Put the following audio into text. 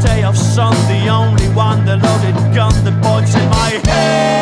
day of sun, the only one, the loaded gun that points in my head.